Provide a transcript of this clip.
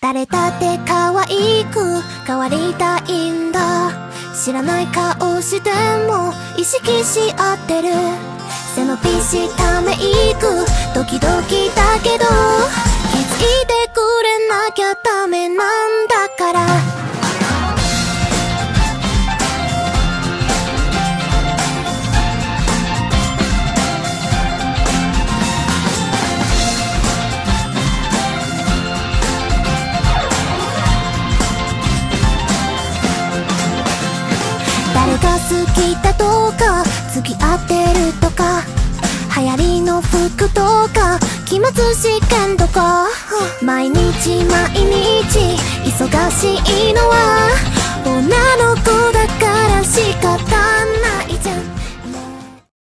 誰だって可愛く変わりたいんだ。知らない顔しても意識し合ってる。背伸びしたメイクドキドキだけど気づいてくれなきゃダメな誰が好きだとか付き合ってるとか流行りの服とか期末試験とか。毎日毎日忙しいのは